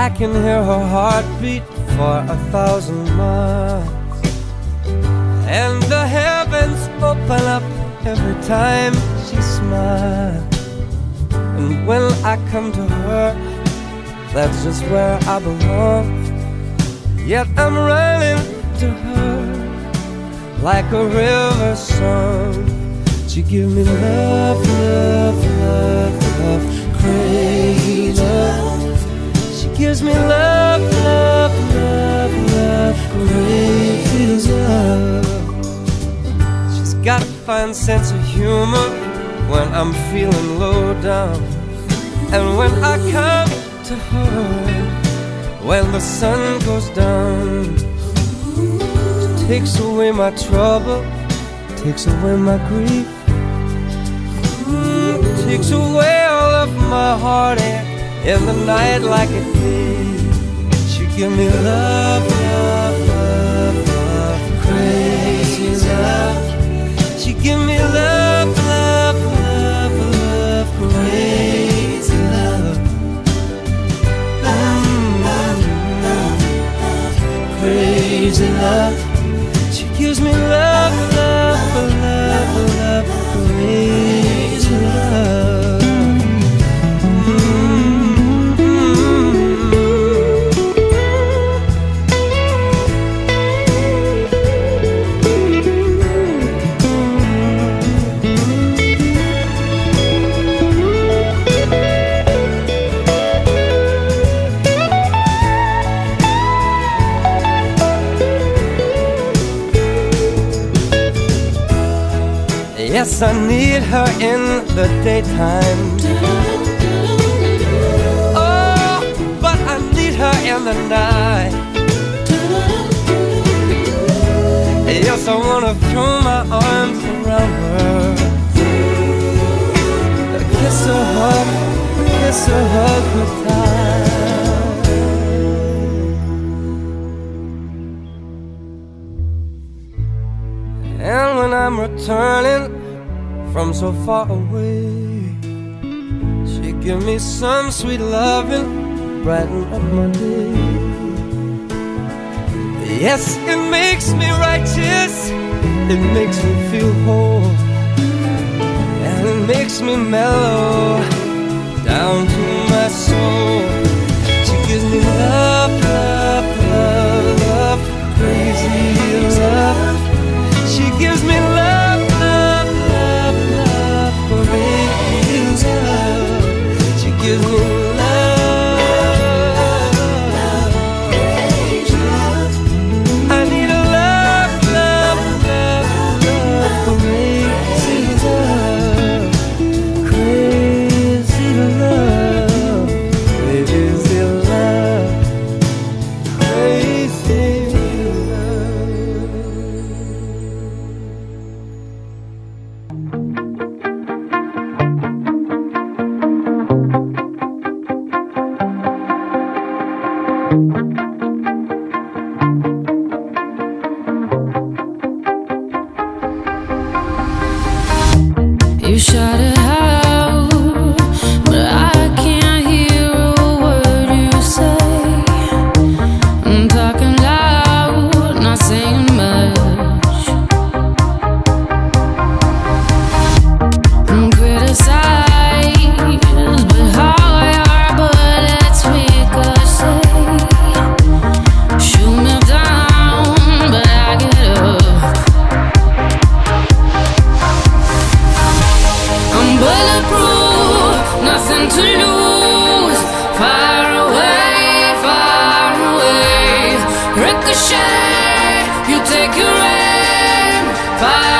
I can hear her heartbeat for a thousand miles. And the heavens open up every time she smiles. And when I come to her, that's just where I belong. Yet I'm running to her like a river song. She give me love, love, love, love, crazy gives me love, love, love, love, love. She's got a fine sense of humor when I'm feeling low down, and when I come to her when the sun goes down. She takes away my trouble, takes away my grief, mm, takes away all of my heartache in the night like a thief. She give me love, love, love, love, crazy love. She give me love, love, love, love, crazy love. Mm, love, love, love crazy love. She gives me love, love, Yes, I need her in the daytime. Oh, but I need her in the night. Yes, I wanna throw my arms around her. Kiss her, hug, kiss her, hug her tight. And when I'm returning from so far away, she give me some sweet loving, brighten up my day. Yes, it makes me righteous, it makes me feel whole, and it makes me mellow down to my soul. She gives me love, love. You it Far away, far away. Ricochet, you take your aim Far